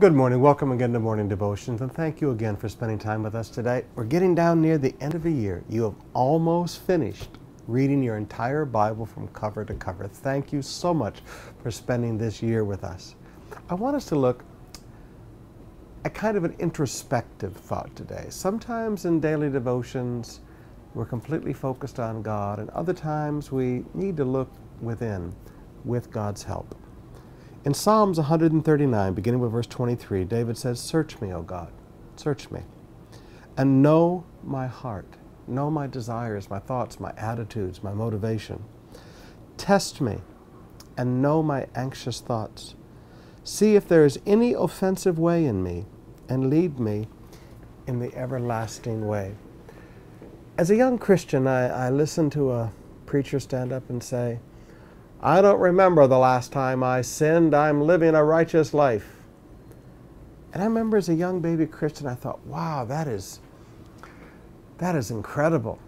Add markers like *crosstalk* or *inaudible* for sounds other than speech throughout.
Good morning. Welcome again to Morning Devotions, and thank you again for spending time with us today. We're getting down near the end of a year. You have almost finished reading your entire Bible from cover to cover. Thank you so much for spending this year with us. I want us to look at kind of an introspective thought today. Sometimes in daily devotions, we're completely focused on God, and other times we need to look within with God's help. In Psalms 139, beginning with verse 23, David says, Search me, O God, search me, and know my heart, know my desires, my thoughts, my attitudes, my motivation. Test me and know my anxious thoughts. See if there is any offensive way in me, and lead me in the everlasting way. As a young Christian, I, I listened to a preacher stand up and say, I don't remember the last time I sinned. I'm living a righteous life. And I remember as a young baby Christian, I thought, wow, that is, that is incredible.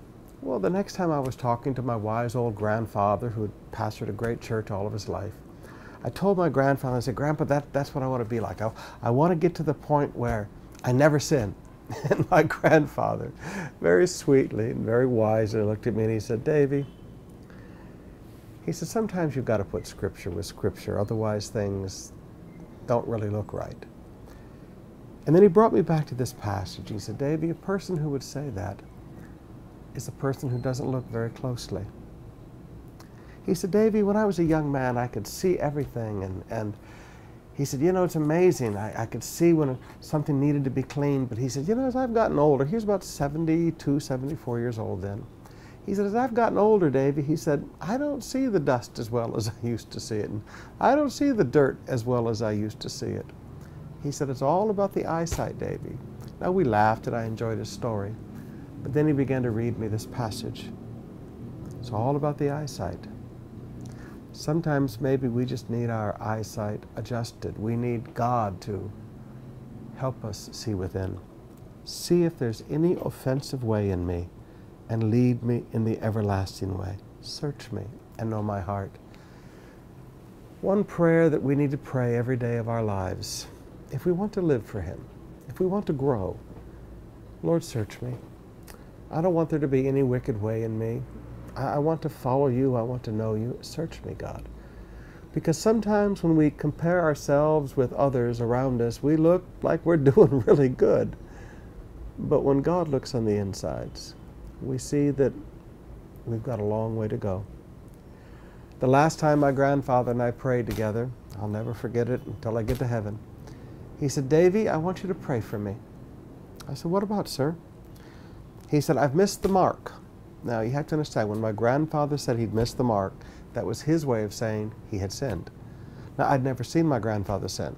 Well, the next time I was talking to my wise old grandfather who had pastored a great church all of his life, I told my grandfather, I said, Grandpa, that, that's what I want to be like. I, I want to get to the point where I never sin. *laughs* And my grandfather, very sweetly and very wisely, looked at me and he said, Davy, he said, sometimes you've got to put scripture with scripture, otherwise things don't really look right. And then he brought me back to this passage. He said, Davy, a person who would say that is a person who doesn't look very closely. He said, Davy, when I was a young man, I could see everything. And, and he said, you know, it's amazing. I, I could see when something needed to be cleaned. But he said, you know, as I've gotten older, he was about 72, 74 years old then. He said, as I've gotten older, Davy, he said, I don't see the dust as well as *laughs* I used to see it. And I don't see the dirt as well as I used to see it. He said, it's all about the eyesight, Davy. Now we laughed and I enjoyed his story. But then he began to read me this passage. It's all about the eyesight. Sometimes maybe we just need our eyesight adjusted. We need God to help us see within. See if there's any offensive way in me and lead me in the everlasting way. Search me and know my heart. One prayer that we need to pray every day of our lives, if we want to live for Him, if we want to grow, Lord, search me. I don't want there to be any wicked way in me. I, want to follow you. I want to know you. Search me, God. Because sometimes when we compare ourselves with others around us, we look like we're *laughs* doing really good. But when God looks on the insides, we see that we've got a long way to go. The last time my grandfather and I prayed together, I'll never forget it until I get to heaven. He said, Davy, I want you to pray for me. I said, What about, sir? He said, I've missed the mark. Now, you have to understand, when my grandfather said he'd missed the mark, that was his way of saying he had sinned. Now, I'd never seen my grandfather sin.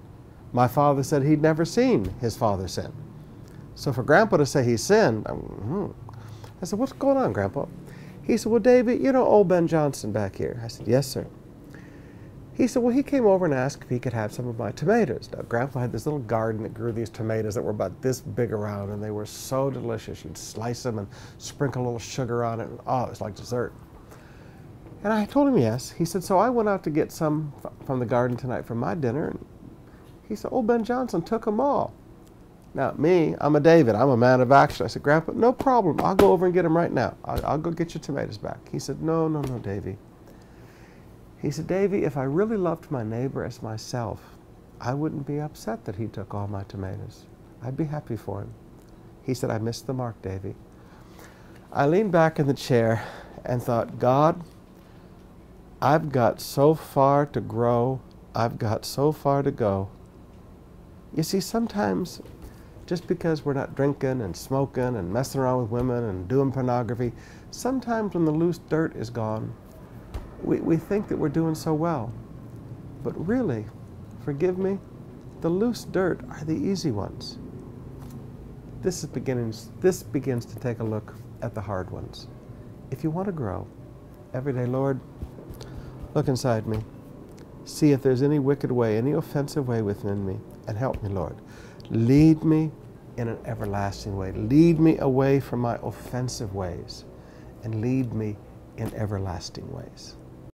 My father said he'd never seen his father sin. So for grandpa to say he sinned, hmm, I said, What's going on, Grandpa? He said, Well, David, you know old Ben Johnson back here? I said, Yes, sir. He said, Well, he came over and asked if he could have some of my tomatoes. Now, Grandpa had this little garden that grew these tomatoes that were about this big around, and they were so delicious. You'd slice them and sprinkle a little sugar on it, and oh, it was like dessert. And I told him yes. He said, So I went out to get some from the garden tonight for my dinner, and he said, Old Ben Johnson took them all. Now, me, I'm a David. I'm a man of action. I said, Grandpa, no problem. I'll go over and get them right now. I'll, I'll go get your tomatoes back. He said, No, no, no, Davy. He said, Davy, if I really loved my neighbor as myself, I wouldn't be upset that he took all my tomatoes. I'd be happy for him. He said, I missed the mark, Davy. I leaned back in the chair and thought, God, I've got so far to grow. I've got so far to go. You see, sometimes just because we're not drinking and smoking and messing around with women and doing pornography, sometimes when the loose dirt is gone, we, we think that we're doing so well. But really, forgive me, the loose dirt are the easy ones. This, is beginnings, this begins to take a look at the hard ones. If you want to grow, every day, Lord, look inside me. See if there's any wicked way, any offensive way within me, and help me, Lord. Lead me in an everlasting way. Lead me away from my offensive ways and lead me in everlasting ways.